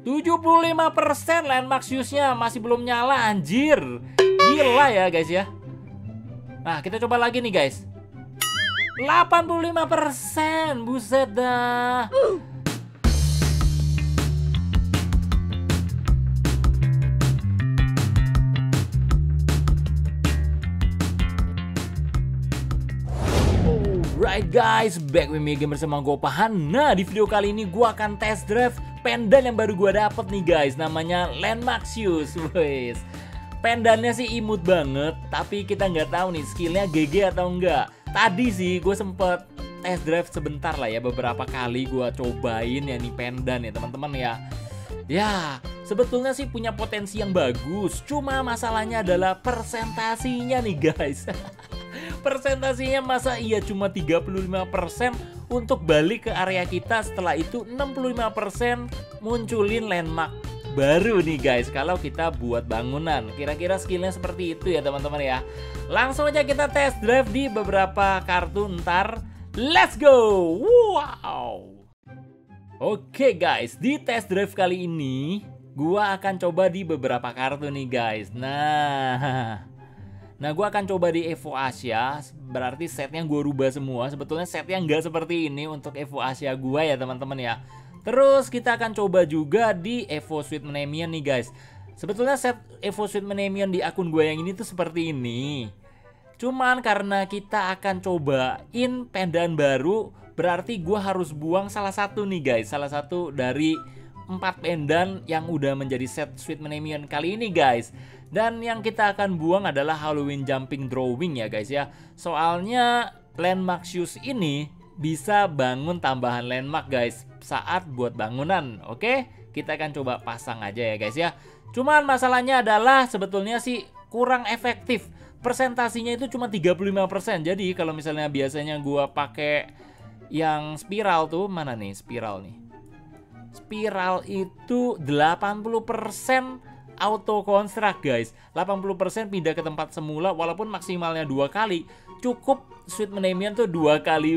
75% landmark fuse-nya masih belum nyala anjir. Gila ya guys ya. Nah, kita coba lagi nih guys. 85%. Buset dah. Alright guys, back with me again bersama gue Pahan Nah di video kali ini gue akan test drive pendan yang baru gue dapet nih guys. Namanya Landmark Shoes Wes. Pendannya sih imut banget Tapi kita nggak tahu nih skillnya GG atau enggak Tadi sih gue sempet test drive sebentar lah ya Beberapa kali gue cobain ya nih pendan ya teman-teman ya. Ya sebetulnya sih punya potensi yang bagus Cuma masalahnya adalah persentasinya nih guys Persentasinya masa iya cuma 35% untuk balik ke area kita. Setelah itu 65% munculin landmark baru nih guys. Kalau kita buat bangunan. Kira-kira skillnya seperti itu ya teman-teman ya. Langsung aja kita test drive di beberapa kartu. Ntar let's go! Wow! Oke guys, di test drive kali ini gua akan coba di beberapa kartu nih guys. Nah, Nah gue akan coba di Evo Asia. Berarti setnya gue rubah semua. Sebetulnya setnya nggak seperti ini untuk Evo Asia gue ya teman-teman ya. Terus kita akan coba juga di Evo Sweet Menemian nih guys. Sebetulnya set Evo Sweet Menemian di akun gue yang ini tuh seperti ini. Cuman karena kita akan cobain pendan baru Berarti gue harus buang salah satu nih guys. Salah satu dari empat pendan yang udah menjadi set Sweet Menemian kali ini guys dan yang kita akan buang adalah Halloween Jumping Drawing ya guys ya. Soalnya landmark shoes ini bisa bangun tambahan landmark guys saat buat bangunan. Oke, kita akan coba pasang aja ya guys ya. Cuman masalahnya adalah sebetulnya sih kurang efektif. Persentasinya itu cuma 35%. Jadi kalau misalnya biasanya gua pakai yang spiral tuh mana nih spiral nih. Spiral itu 80% auto construct guys 80% pindah ke tempat semula walaupun maksimalnya dua kali. Cukup Sweet Menemian tuh dua kali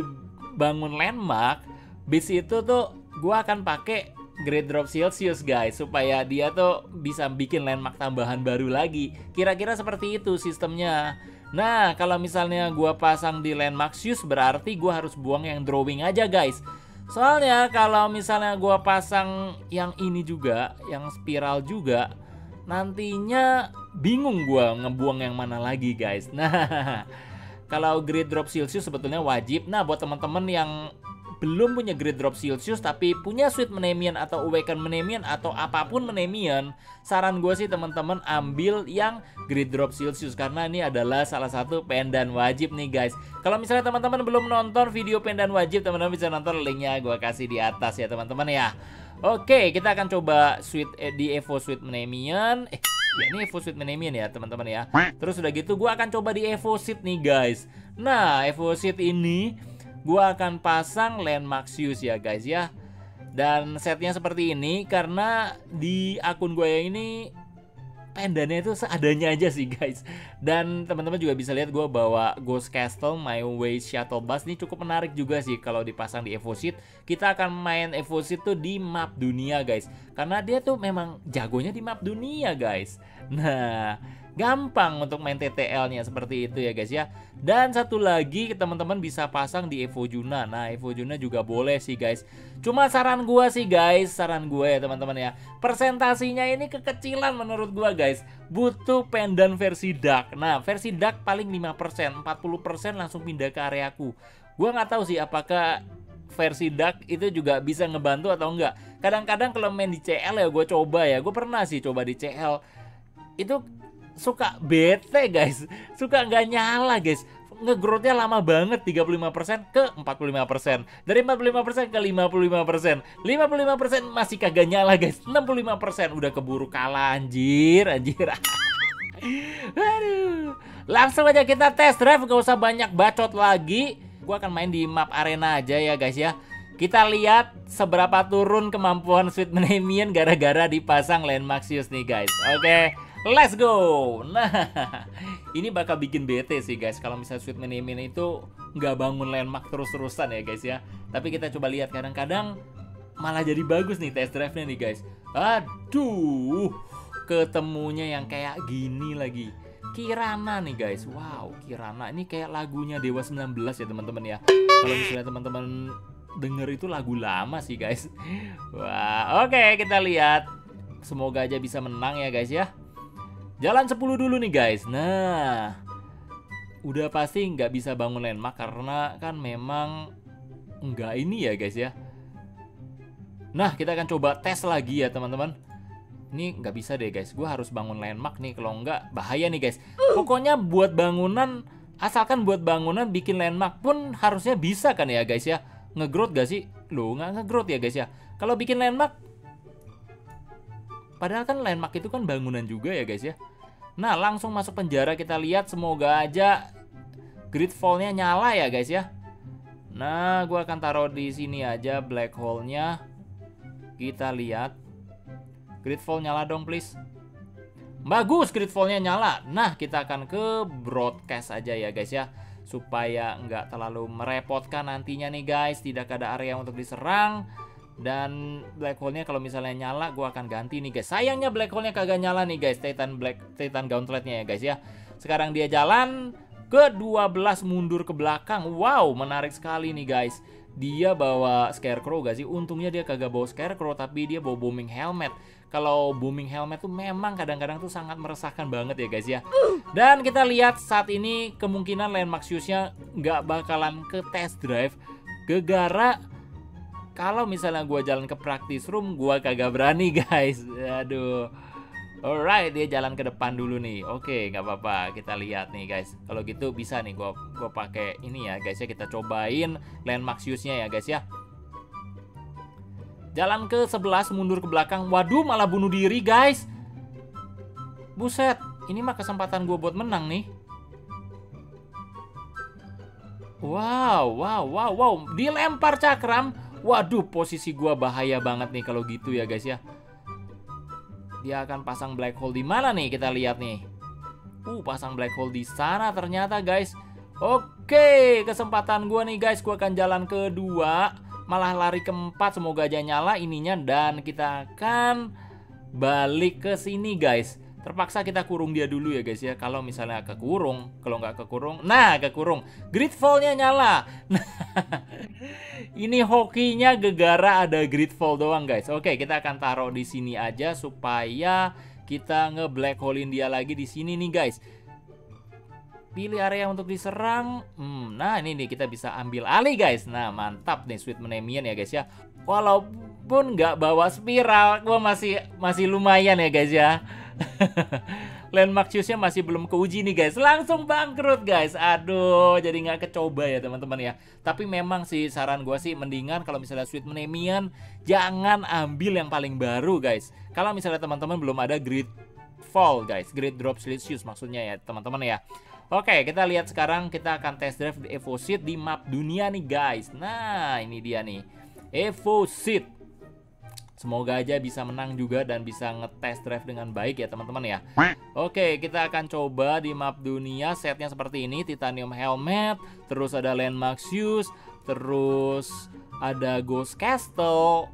bangun landmark. Bis itu tuh gua akan pakai Great Drop Celsius guys supaya dia tuh bisa bikin landmark tambahan baru lagi. Kira-kira seperti itu sistemnya. Nah kalau misalnya gua pasang di landmark shoes berarti gua harus buang yang drawing aja guys. Soalnya kalau misalnya gua pasang yang ini juga, yang spiral juga, nantinya bingung gue ngebuang yang mana lagi guys. Nah kalau grid drop Celsius sebetulnya wajib. Nah buat teman-teman yang belum punya grid drop Celsius tapi punya sweet menemian atau awaken menemian atau apa pun menemian saran gue sih teman-teman ambil yang grid drop Celsius. Karena ini adalah salah satu pendan wajib nih guys. Kalau misalnya teman-teman belum nonton video pendan wajib teman-teman bisa nonton linknya gue kasih di atas ya teman-teman ya Oke, kita akan coba sweet eh, di Evo Sweet Menemian. Eh, ya ini Evo Sweet Menemian ya, teman-teman ya. Terus udah gitu gue akan coba di Evo Seed nih, guys. Nah, Evo Seed ini gue akan pasang Landmark Shoes ya, guys ya. Dan setnya seperti ini karena di akun gue yang ini pendannya itu seadanya aja sih guys. Dan teman-teman juga bisa lihat gue bawa Ghost Castle My Way Shuttle Bus. Ini cukup menarik juga sih kalau dipasang di Evo Seed kita akan main Evo Seed tuh di map dunia guys. Karena dia tuh memang jagonya di map dunia guys. Nah gampang untuk main TTL-nya seperti itu ya guys ya. Dan satu lagi teman-teman bisa pasang di Evo Juna. Nah, Evo Juna juga boleh sih guys. Cuma saran gua sih guys, saran gue ya teman-teman ya. Persentasinya ini kekecilan menurut gua guys. Butuh pendan versi dark. Nah, versi dark paling 5%, 40% langsung pindah ke areaku. Gua nggak tahu sih apakah versi dark itu juga bisa ngebantu atau enggak. Kadang-kadang kalau main di CL ya gue coba ya. Gue pernah sih coba di CL. Itu suka bete guys. Suka nggak nyala guys. Ngegrowthnya lama banget 35% ke 45% dari 45% ke 55% 55% masih kagak nyala guys. 65% udah keburu kalah anjir anjir. Aduh. langsung aja kita tes drive gak usah banyak bacot lagi. Gua akan main di map arena aja ya guys ya. Kita lihat seberapa turun kemampuan Sweet Menemian gara-gara dipasang Landmaxius nih guys. Oke. okay. Let's go. Nah, ini bakal bikin bete sih guys kalau misalnya Sweet Minimin itu nggak bangun landmark terus-terusan ya guys ya. Tapi kita coba lihat kadang-kadang malah jadi bagus nih test drive-nya nih guys. Aduh, ketemunya yang kayak gini lagi. Kirana nih guys, wow Kirana ini kayak lagunya Dewa 19 ya teman-teman ya. Kalau misalnya teman-teman denger itu lagu lama sih guys. Wah, oke okay, kita lihat. Semoga aja bisa menang ya guys ya. Jalan 10 dulu nih guys. Nah, udah pasti nggak bisa bangun landmark karena kan memang nggak ini ya guys ya. Nah, kita akan coba tes lagi ya teman-teman. Ini nggak bisa deh guys, gue harus bangun landmark nih, kalau nggak bahaya nih guys. Pokoknya buat bangunan, asalkan buat bangunan bikin landmark pun harusnya bisa kan ya guys ya. Ngegrowth gak sih? Loh nggak ngegrowth ya guys ya. Kalau bikin landmark, padahal kan landmark itu kan bangunan juga ya guys ya. Nah langsung masuk penjara kita lihat, semoga aja grid fallnya nyala ya guys ya. Nah, gue akan taruh di sini aja black hole-nya. Kita lihat. Gridfall nyala dong please. Bagus gridfallnya nyala. Nah kita akan ke broadcast aja ya guys ya. Supaya nggak terlalu merepotkan nantinya nih guys. Tidak ada area untuk diserang. Dan black hole-nya kalau misalnya nyala gue akan ganti nih guys. Sayangnya black hole-nya kagak nyala nih guys. Titan Black Titan Gauntlet-nya ya guys ya. Sekarang dia jalan ke 12 mundur ke belakang. Wow, menarik sekali nih guys dia bawa scarecrow gak sih? Untungnya dia kagak bawa scarecrow tapi dia bawa booming helmet. Kalau booming helmet tuh memang kadang-kadang tuh sangat meresahkan banget ya guys ya. Dan kita lihat saat ini kemungkinan Landmark Shoes-nya nggak bakalan ke test drive. Gegara kalau misalnya gue jalan ke practice room gue kagak berani guys. Aduh. Alright, dia jalan ke depan dulu nih. Oke, nggak apa-apa. Kita lihat nih, guys. Kalau gitu bisa nih gua gua pakai ini ya, guys ya. Kita cobain landmark use-nya ya, guys ya. Jalan ke 11 mundur ke belakang. Waduh, malah bunuh diri, guys. Buset, ini mah kesempatan gua buat menang nih. Wow, wow, wow, wow. Dilempar cakram. Waduh, posisi gua bahaya banget nih kalau gitu ya, guys ya. Dia akan pasang black hole di mana nih? Kita lihat nih. Uh, pasang black hole di sana ternyata guys. Oke, kesempatan gue nih guys. Gue akan jalan kedua. Malah lari keempat. Semoga aja nyala ininya. Dan kita akan balik ke sini guys. Terpaksa kita kurung dia dulu ya guys ya. Kalau misalnya kekurung, kalau nggak kekurung, nah kekurung. Gridfallnya nyala. ini hokinya gegara ada gridfall doang guys. Oke, kita akan taruh di sini aja supaya kita nge black holein dia lagi di sini nih guys. Pilih area untuk diserang. Hmm, nah ini nih kita bisa ambil alih guys. Nah mantap nih Sweet Menemian ya guys ya. Walaupun nggak bawa spiral, gua masih masih lumayan ya guys ya. Landmark shoes-nya masih belum keuji nih guys. Langsung bangkrut guys. Aduh jadi nggak kecoba ya teman-teman ya. Tapi memang sih saran gue sih Mendingan kalau misalnya Sweet Menemian Jangan ambil yang paling baru guys. Kalau misalnya teman-teman belum ada Grid Fall guys. Grid Drop Slide Shoes maksudnya ya teman-teman ya. Oke kita lihat sekarang Kita akan test drive di Evo Seat di map dunia nih guys. Nah ini dia nih. Evo Seat Semoga aja bisa menang juga dan bisa ngetes drive dengan baik ya teman-teman ya. Oke, kita akan coba di map dunia setnya seperti ini, titanium helmet, terus ada landmark shoes, terus ada ghost castle.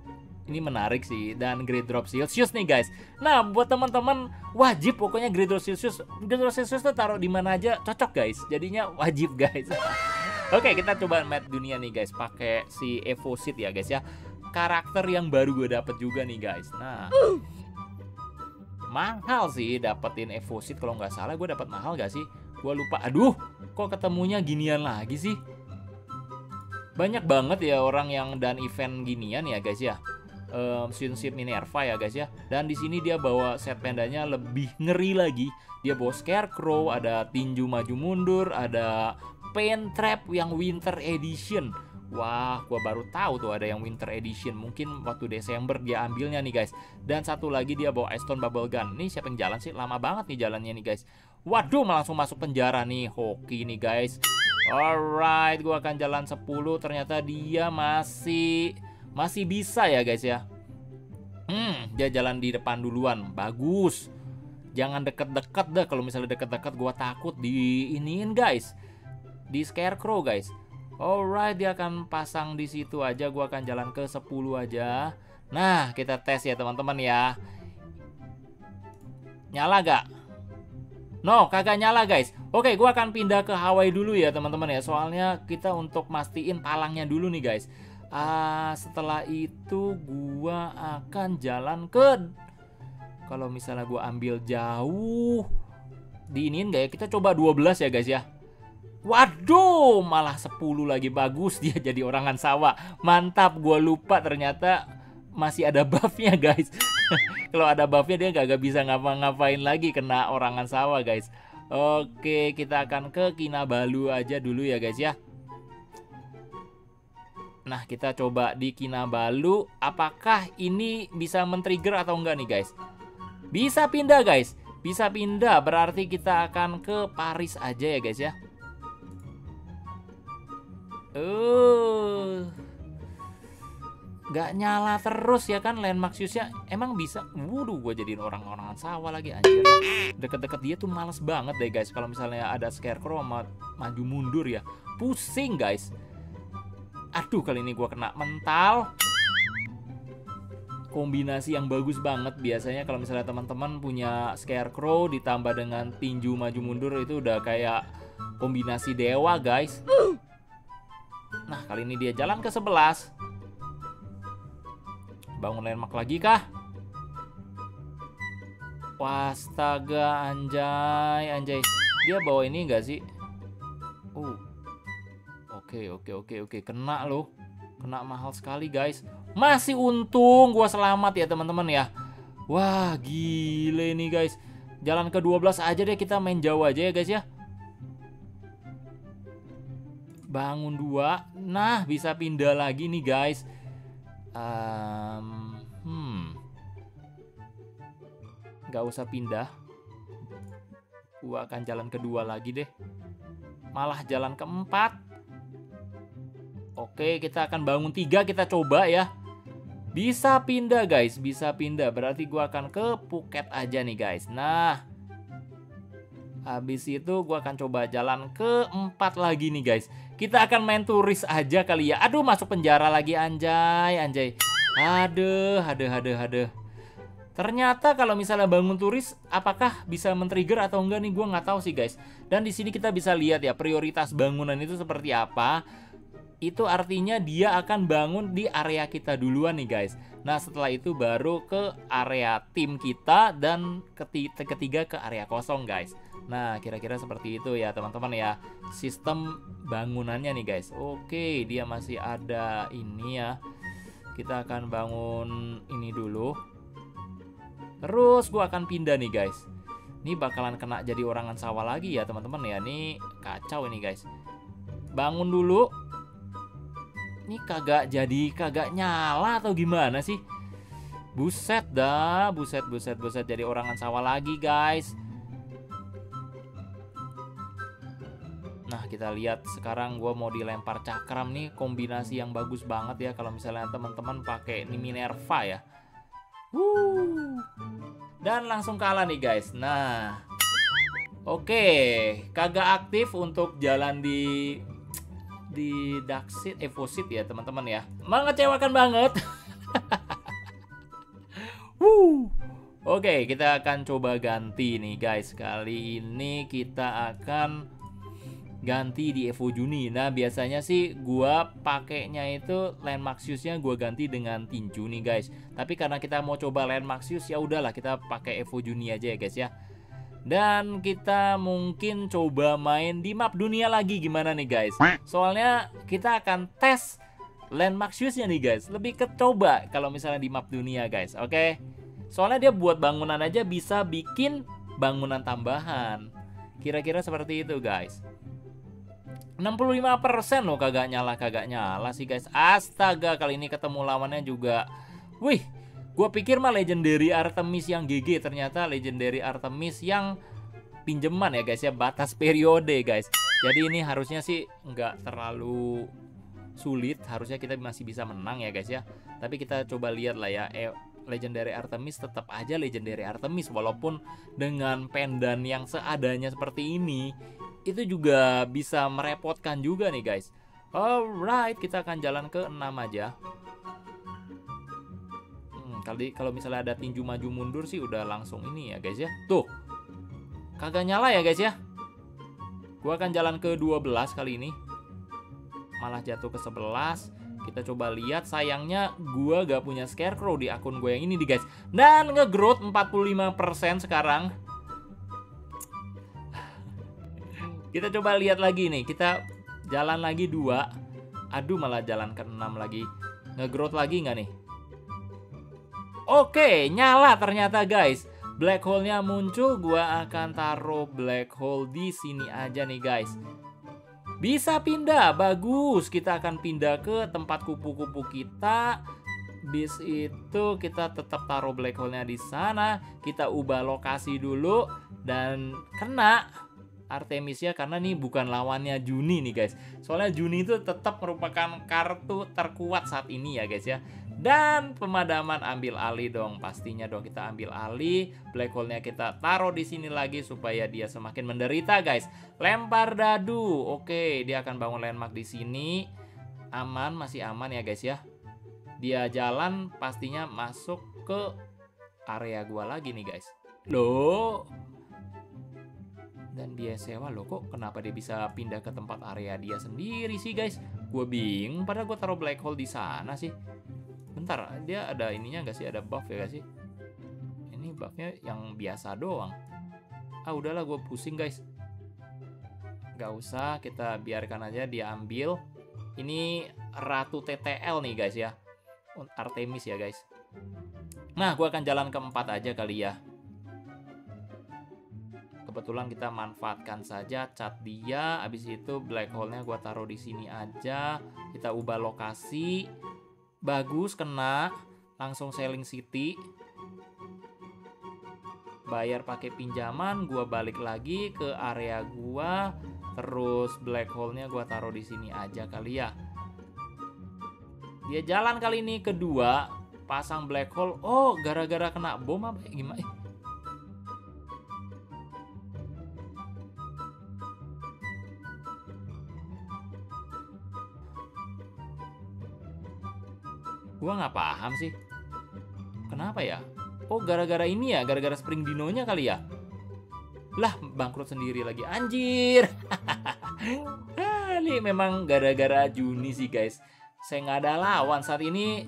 Ini menarik sih dan great drop shoes nih guys. Nah, buat teman-teman wajib pokoknya great drop shoes. Great drop shoes tuh taruh di mana aja cocok guys. Jadinya wajib guys. Oke, kita coba map dunia nih guys pakai si Evo Seat ya guys ya karakter yang baru gue dapet juga nih guys. Nah, mahal sih dapetin Evosit kalau nggak salah gue dapat mahal gak sih? Gue lupa. Aduh, kok ketemunya ginian lagi sih? Banyak banget ya orang yang dan event ginian ya guys ya. Um, Sunship Minerva ya guys ya. Dan di sini dia bawa set pendanya lebih ngeri lagi. Dia bawa Scarecrow, ada tinju maju mundur, ada Pain Trap yang Winter Edition Wah, gua baru tahu tuh ada yang Winter Edition. Mungkin waktu Desember dia ambilnya nih guys. Dan satu lagi dia bawa Aston Bubble Gun. Nih siapa yang jalan sih? Lama banget nih jalannya nih guys. Waduh, langsung masuk penjara nih. Hoki nih guys. Alright, gua akan jalan 10. Ternyata dia masih masih bisa ya guys ya. Hmm, dia jalan di depan duluan. Bagus. Jangan deket-deket deh. Kalau misalnya deket-deket gua takut di iniin guys. Di scarecrow guys. Alright, dia akan pasang di situ aja. Gua akan jalan ke 10 aja. Nah, kita tes ya teman-teman ya. Nyala gak? No, kagak nyala guys. Oke, gua akan pindah ke Hawaii dulu ya teman-teman ya. Soalnya kita untuk mastiin palangnya dulu nih guys. Ah, setelah itu gua akan jalan ke kalau misalnya gua ambil jauh diinin gak ya? Kita coba 12 ya guys ya. Waduh, malah 10 lagi bagus dia jadi orangan sawah. Mantap, gue lupa ternyata masih ada buffnya guys. Kalau ada buffnya dia gak, gak bisa ngapa-ngapain lagi kena orangan sawah guys. Oke, kita akan ke Kinabalu aja dulu ya guys ya. Nah, kita coba di Kinabalu. Apakah ini bisa men-trigger atau enggak nih guys? Bisa pindah guys. Bisa pindah, berarti kita akan ke Paris aja ya guys ya. Uh. Gak nyala terus ya kan Landmark Fuse-nya Emang bisa? Waduh gue jadiin orang-orangan sawah lagi anjir. Deket-deket dia tuh males banget deh guys. Kalau misalnya ada Scarecrow sama maju mundur ya. Pusing guys. Aduh kali ini gue kena mental. Kombinasi yang bagus banget Biasanya kalau misalnya teman-teman punya Scarecrow Ditambah dengan tinju maju mundur Itu udah kayak kombinasi dewa guys Nah, kali ini dia jalan ke 11. Bangun landmark lagi kah? Wastaga, anjay, anjay. Dia bawa ini enggak sih? Uh. Oke, oke, oke, oke. Kena loh. Kena mahal sekali, guys. Masih untung gua selamat ya, teman-teman ya. Wah, gile nih, guys. Jalan ke 12 aja deh kita main jauh aja ya, guys ya bangun dua. Nah bisa pindah lagi nih guys. Um, hmm. Nggak usah pindah. Gua akan jalan kedua lagi deh. Malah jalan keempat. Oke kita akan bangun tiga. Kita coba ya. Bisa pindah guys. Bisa pindah. Berarti gua akan ke Phuket aja nih guys. Nah Habis itu gue akan coba jalan ke empat lagi nih guys. Kita akan main turis aja kali ya. Aduh masuk penjara lagi anjay, anjay. Aduh, aduh, aduh, aduh. Ternyata kalau misalnya bangun turis, apakah bisa men-trigger atau enggak nih? Gue nggak tahu sih guys. Dan di sini kita bisa lihat ya prioritas bangunan itu seperti apa. Itu artinya dia akan bangun di area kita duluan nih guys. Nah setelah itu baru ke area tim kita dan ketiga ke area kosong guys. Nah, kira-kira seperti itu ya teman-teman ya. Sistem bangunannya nih guys. Oke, dia masih ada ini ya. Kita akan bangun ini dulu. Terus gua akan pindah nih guys. Ini bakalan kena jadi orangan sawah lagi ya teman-teman ya. Ini kacau ini guys. Bangun dulu. Ini kagak jadi kagak nyala atau gimana sih? Buset dah, buset buset buset jadi orangan sawah lagi guys. Nah kita lihat sekarang gue mau dilempar cakram nih kombinasi yang bagus banget ya kalau misalnya teman-teman pakai ini Minerva ya. Woo. Dan langsung kalah nih guys. Nah, oke, okay. kagak aktif untuk jalan di di Daxit Evosit ya teman-teman ya. Mengecewakan banget. Woo. Oke, okay, kita akan coba ganti nih guys. Kali ini kita akan ganti di Evo Juni. Nah, biasanya sih gua pakainya itu Land Maxius-nya gua ganti dengan tinju nih, guys. Tapi karena kita mau coba Land Maxius ya udahlah kita pakai Evo Juni aja ya, guys ya. Dan kita mungkin coba main di map dunia lagi gimana nih, guys? Soalnya kita akan tes Land Maxius-nya nih, guys. Lebih ke coba kalau misalnya di map dunia, guys. Oke. Okay? Soalnya dia buat bangunan aja bisa bikin bangunan tambahan. Kira-kira seperti itu, guys. 65% loh kagak nyala kagak nyala sih guys. Astaga kali ini ketemu lawannya juga Wih gue pikir mah legendary Artemis yang GG Ternyata legendary Artemis yang pinjeman ya guys ya Batas periode guys. Jadi ini harusnya sih nggak terlalu sulit Harusnya kita masih bisa menang ya guys ya. Tapi kita coba lihat lah ya eh, Legendary Artemis tetap aja Legendary Artemis Walaupun dengan pendan yang seadanya seperti ini itu juga bisa merepotkan juga nih guys. Alright, kita akan jalan ke 6 aja. Kali kalau misalnya ada tinju maju mundur sih udah langsung ini ya guys ya. Tuh. Kagak nyala ya guys ya. Gua akan jalan ke 12 kali ini. Malah jatuh ke 11. Kita coba lihat sayangnya gua gak punya scarecrow di akun gue yang ini nih guys. Dan nge-growth 45% sekarang. Kita coba lihat lagi nih. Kita jalan lagi dua. Aduh malah jalan ke 6 lagi. Nge-growth lagi nggak nih? Oke, nyala ternyata guys. Black hole-nya muncul, gua akan taruh black hole di sini aja nih guys. Bisa pindah, bagus. Kita akan pindah ke tempat kupu-kupu kita. Bis itu kita tetap taruh black hole-nya di sana. Kita ubah lokasi dulu dan kena Artemisia karena nih bukan lawannya Juni nih guys. Soalnya Juni itu tetap merupakan kartu terkuat saat ini ya guys ya. Dan pemadaman ambil alih dong, pastinya dong kita ambil alih. Black hole-nya kita taruh di sini lagi supaya dia semakin menderita, guys. Lempar dadu. Oke, dia akan bangun landmark di sini. Aman, masih aman ya, guys ya. Dia jalan pastinya masuk ke area gua lagi nih, guys. Loh. Dan dia sewa loh kok kenapa dia bisa pindah ke tempat area dia sendiri sih, guys? Gue bingung padahal gue taruh black hole di sana sih. Bentar, dia ada ininya nggak sih? Ada buff ya gak sih? Ini buffnya yang biasa doang. Ah udahlah gue pusing guys. Gak usah, kita biarkan aja dia ambil. Ini Ratu TTL nih guys ya. Artemis ya guys. Nah, gue akan jalan keempat aja kali ya. Kebetulan kita manfaatkan saja cat dia. Abis itu black hole-nya gue taruh di sini aja. Kita ubah lokasi. Bagus kena. Langsung selling city. Bayar pakai pinjaman gua balik lagi ke area gua. Terus black hole-nya gua taruh di sini aja kali ya. Dia jalan kali ini kedua pasang black hole. Oh gara-gara kena bom apa gimana Gua nggak paham sih. Kenapa ya? Oh, gara-gara ini ya, gara-gara spring dinonya kali ya. Lah, bangkrut sendiri lagi. Anjir. ini memang gara-gara Juni sih, guys. Saya nggak ada lawan saat ini.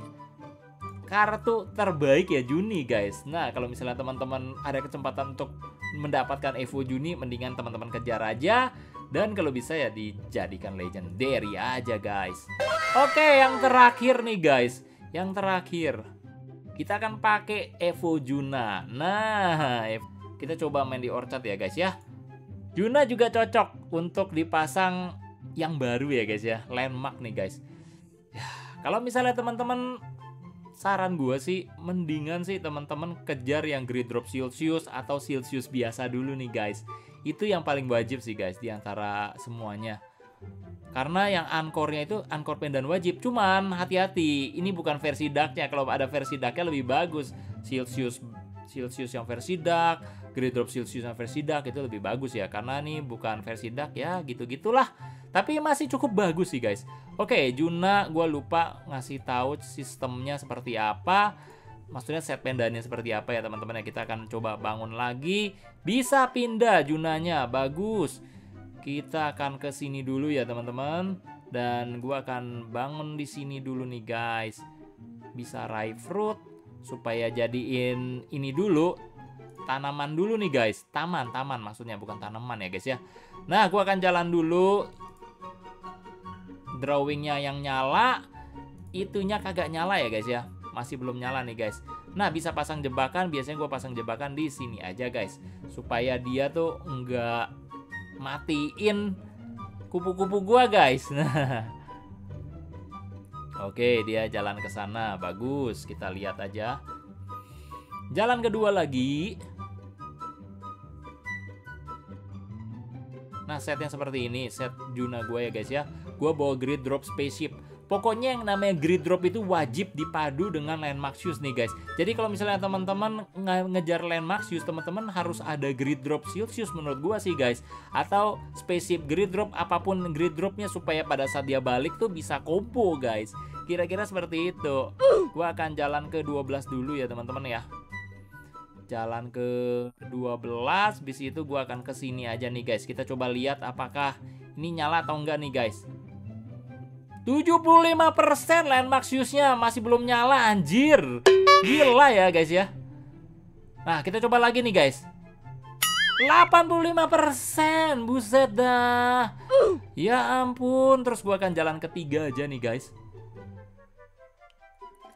Kartu terbaik ya Juni, guys. Nah, kalau misalnya teman-teman ada kesempatan untuk mendapatkan Evo Juni, mendingan teman-teman kejar aja. Dan kalau bisa ya dijadikan legendary aja, guys. Oke, yang terakhir nih, guys yang terakhir, kita akan pakai Evo Juna. Nah, kita coba main di Orchard ya guys ya. Juna juga cocok untuk dipasang yang baru ya guys ya, landmark nih guys. Ya, kalau misalnya teman-teman saran gue sih mendingan sih teman-teman kejar yang Great Drop Celsius atau Celsius biasa dulu nih guys. Itu yang paling wajib sih guys di antara semuanya. Karena yang ankornya itu ankor pendan wajib. Cuman hati-hati, ini bukan versi darknya. Kalau ada versi darknya lebih bagus. Celsius Celsius yang versi dark, Great Drop Celsius yang versi dark itu lebih bagus ya. Karena ini bukan versi dark ya, gitu-gitulah. Tapi masih cukup bagus sih guys. Oke, Juna gue lupa ngasih tahu sistemnya seperti apa. Maksudnya set pendannya seperti apa ya teman-teman ya. Kita akan coba bangun lagi. Bisa pindah Junanya, bagus. Kita akan ke sini dulu ya teman-teman dan gua akan bangun di sini dulu nih guys. Bisa raih fruit supaya jadiin ini dulu tanaman dulu nih guys. Taman, taman maksudnya bukan tanaman ya guys ya. Nah, gua akan jalan dulu. Drawingnya yang nyala, itunya kagak nyala ya guys ya. Masih belum nyala nih guys. Nah, bisa pasang jebakan. Biasanya gue pasang jebakan di sini aja guys. Supaya dia tuh enggak matiin kupu-kupu gua guys. Oke dia jalan ke sana. Bagus kita lihat aja. Jalan kedua lagi. Nah setnya seperti ini. Set Juna gue ya guys ya. Gue bawa grid drop spaceship Pokoknya yang namanya grid drop itu wajib dipadu dengan Landmaxius nih guys. Jadi kalau misalnya teman-teman nge ngejar Landmaxius, teman-teman harus ada grid drop Silsius menurut gua sih guys. Atau spaceship grid drop apa pun grid dropnya supaya pada saat dia balik tuh bisa combo guys. Kira-kira seperti itu. Gua akan jalan ke 12 dulu ya teman-teman ya jalan ke 12 bis itu gua akan ke sini aja nih guys kita coba lihat apakah ini nyala atau enggak nih guys 75% Landmaxiusnya masih belum nyala anjir. Gila ya guys ya. Nah, kita coba lagi nih guys. 85% Buset dah Ya ampun Terus gua akan jalan ketiga aja nih guys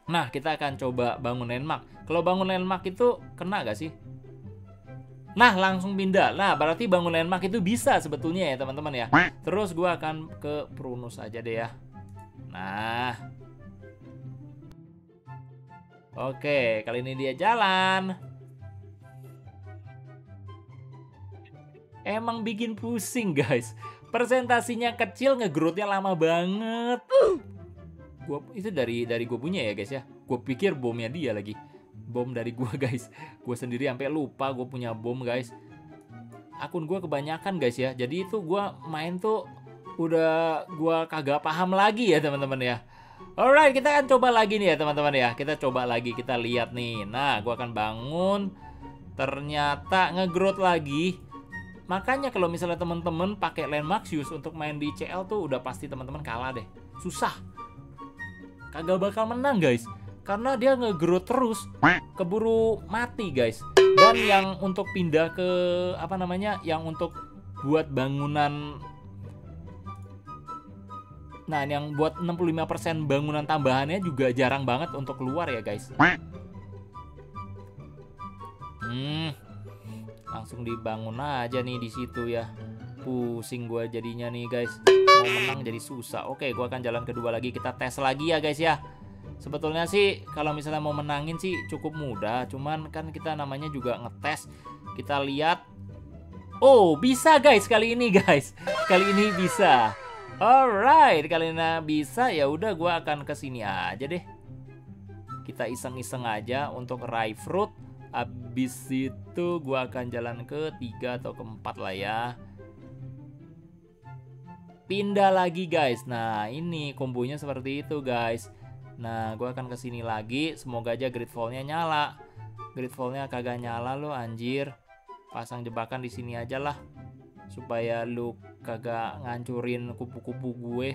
Nah kita akan coba bangun landmark Kalau bangun landmark itu kena gak sih? Nah langsung pindah Nah berarti bangun landmark itu bisa sebetulnya ya teman-teman ya Terus gua akan ke Prunus aja deh ya Nah. Oke, kali ini dia jalan. Emang bikin pusing, guys. Presentasinya kecil, ngegrowth lama banget. Gua itu dari dari gue punya ya, guys ya. Gue pikir bomnya dia lagi. Bom dari gue, guys. Gue sendiri sampai lupa gue punya bom, guys. Akun gue kebanyakan, guys ya. Jadi itu gue main tuh udah gua kagak paham lagi ya teman-teman ya. Alright, kita akan coba lagi nih ya teman-teman ya. Kita coba lagi, kita lihat nih. Nah, gua akan bangun. Ternyata ngegrowth lagi. Makanya kalau misalnya teman-teman pakai Landmaxius untuk main di CL tuh udah pasti teman-teman kalah deh. Susah. Kagak bakal menang guys. Karena dia ngegrowth terus. Keburu mati guys. Dan yang untuk pindah ke apa namanya? Yang untuk buat bangunan Nah, yang buat 65% bangunan tambahannya juga jarang banget untuk keluar ya, guys. Hmm. Langsung dibangun aja nih di situ ya. Pusing gua jadinya nih, guys. Mau menang jadi susah. Oke, gua akan jalan kedua lagi. Kita tes lagi ya, guys ya. Sebetulnya sih kalau misalnya mau menangin sih cukup mudah, cuman kan kita namanya juga ngetes. Kita lihat Oh, bisa guys kali ini, guys. Kali ini bisa. Alright, kali ini bisa ya udah gue akan ke sini aja deh. Kita iseng-iseng aja untuk Rai Fruit. Abis itu gue akan jalan ke tiga atau keempat lah ya. Pindah lagi guys. Nah ini kombonya seperti itu guys. Nah gue akan ke sini lagi. Semoga aja gridfallnya nyala. Gridfallnya kagak nyala lo anjir. Pasang jebakan di sini aja lah supaya lu kagak ngancurin kupu-kupu gue.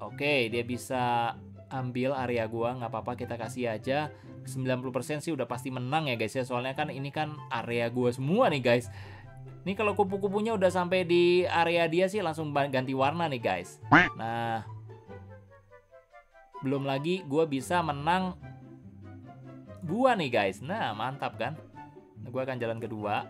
Oke, dia bisa ambil area gua, nggak apa-apa kita kasih aja. 90% sih udah pasti menang ya guys ya. Soalnya kan ini kan area gua semua nih guys. Ini kalau kupu-kupunya udah sampai di area dia sih langsung ganti warna nih guys. Nah, belum lagi gua bisa menang gua nih guys. Nah, mantap kan? Gue akan jalan kedua.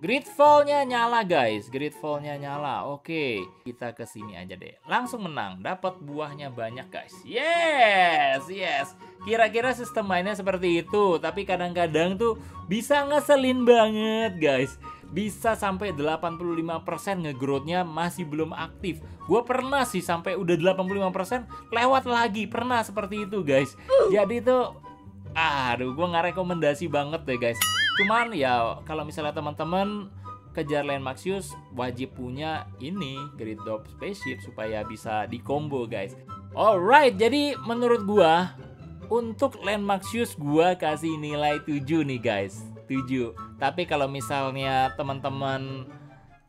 Gridfall-nya nyala guys, gridfall-nya nyala. Oke, kita ke sini aja deh. Langsung menang, dapat buahnya banyak guys. Yes, yes. Kira-kira sistem mainnya seperti itu, tapi kadang-kadang tuh bisa ngeselin banget guys. Bisa sampai 85% ngegrowth-nya masih belum aktif. Gue pernah sih sampai udah 85% lewat lagi, pernah seperti itu guys. Jadi tuh aduh gue nggak rekomendasi banget deh guys cuman ya kalau misalnya teman-teman kejar Land Maxius wajib punya ini Grid Drop Spaceship supaya bisa di combo guys. Alright, jadi menurut gua untuk Land Maxius gua kasih nilai 7 nih guys. 7. Tapi kalau misalnya teman-teman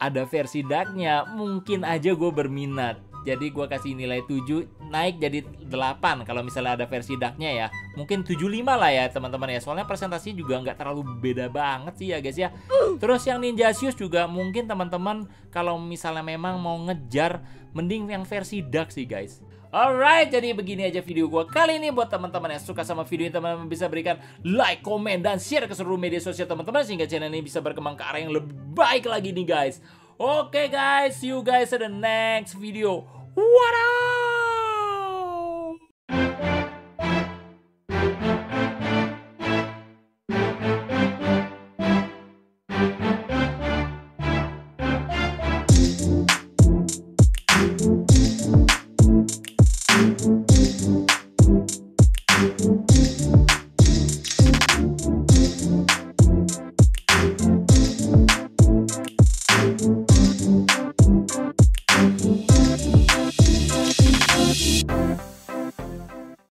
ada versi darknya, mungkin aja gue berminat. Jadi gue kasih nilai 7 naik jadi 8 kalau misalnya ada versi darknya ya. Mungkin 75 lah ya teman-teman ya. Soalnya presentasi juga nggak terlalu beda banget sih ya guys ya. Terus yang Ninja Sius juga mungkin teman-teman kalau misalnya memang mau ngejar mending yang versi dark sih guys Alright, jadi begini aja video gue kali ini buat teman-teman yang suka sama video ini teman-teman bisa berikan like, komen, dan share ke seluruh media sosial teman-teman sehingga channel ini bisa berkembang ke arah yang lebih baik lagi nih guys. Oke okay guys, see you guys in the next video. What